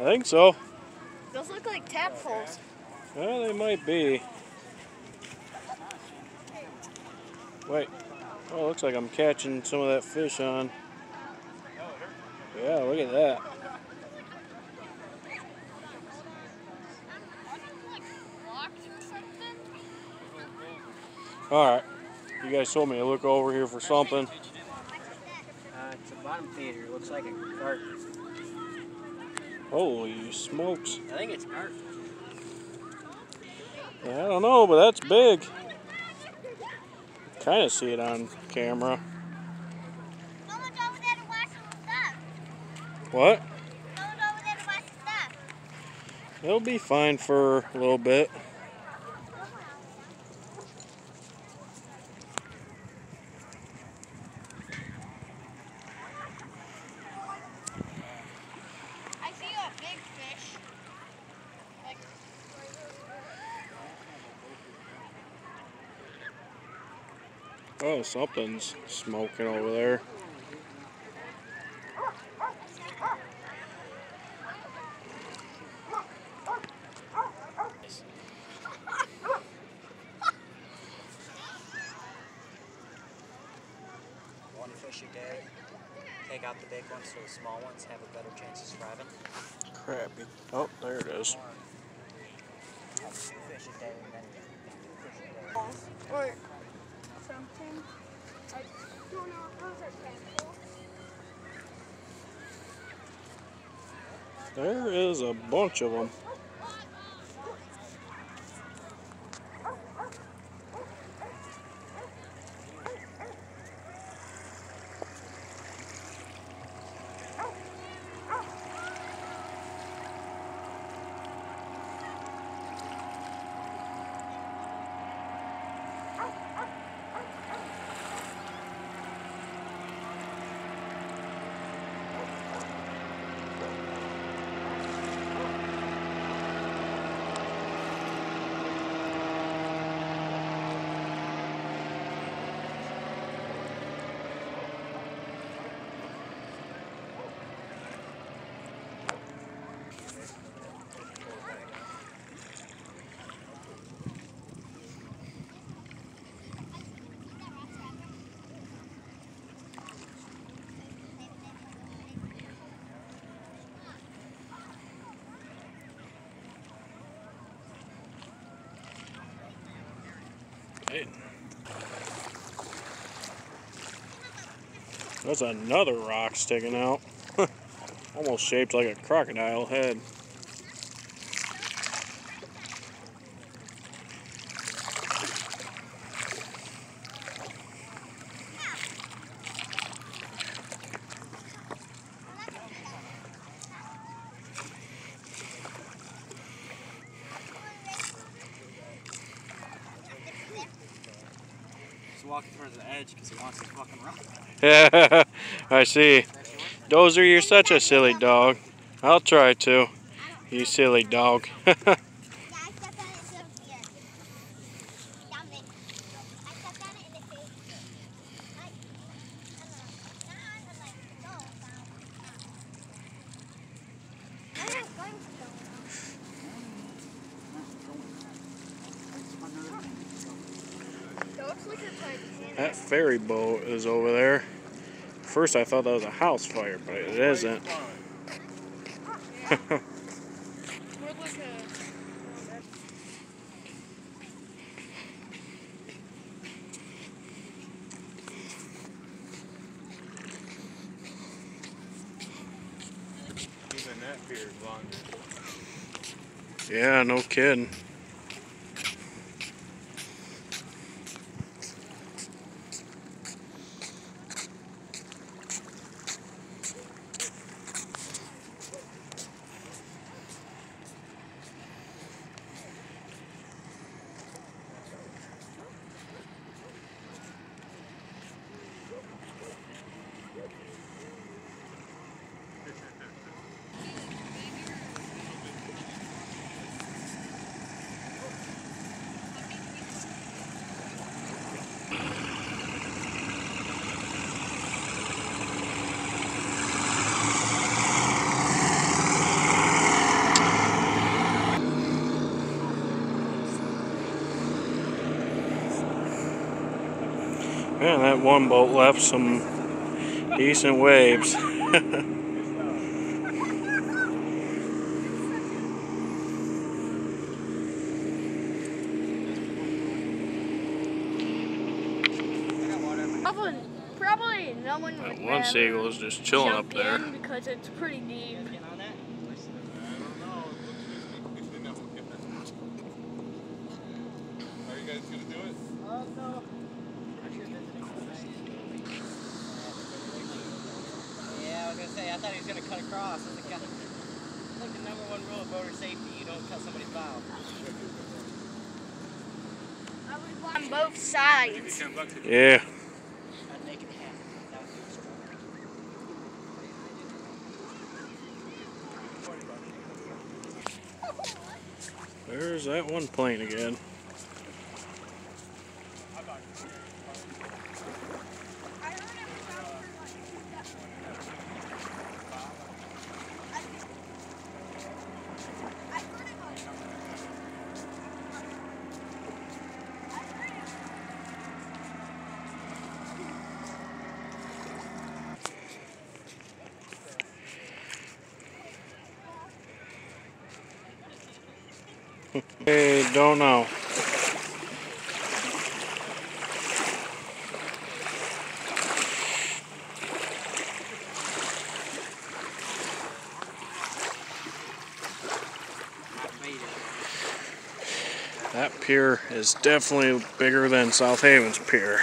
I think so. Those look like tadpoles. Well, they might be. Wait. Oh, looks like I'm catching some of that fish on. Yeah, look at that. Alright. You guys told me to look over here for something. Uh, it's a bottom feeder. It looks like a carp. Holy smokes. I think it's carp. I don't know, but that's big. Kind of see it on camera. What? It'll be fine for a little bit. I see a big fish. Like, Oh, something's smoking over there. One fish a day. Take out the big ones so the small ones have a better chance of surviving. Crappie. Oh, there it is. Have two fish a day and then two fish a day. Something. I don't know. Those are tadpoles. There is a bunch of them. That's another rock sticking out. Almost shaped like a crocodile head. Walking towards the edge because he wants to fucking run. I see. Dozer, you're such a silly dog. I'll try to. You silly dog. that ferry boat is over there. First I thought that was a house fire, but it isn't. Yeah, no kidding. And that one boat left some decent waves. Probably, probably no one That one seagull is just chilling up there. because it's pretty deep. In on that? Are you guys gonna do it? Oh, no. I'm sure visiting Yeah, I was gonna say, I thought he was gonna cut across. I was like, the number one rule of boater safety, you don't cut somebody's bow. On both sides. Yeah. I'd make it happen. That would be extraordinary. There's that one plane again. Hey, don't know. That pier is definitely bigger than South Haven's pier.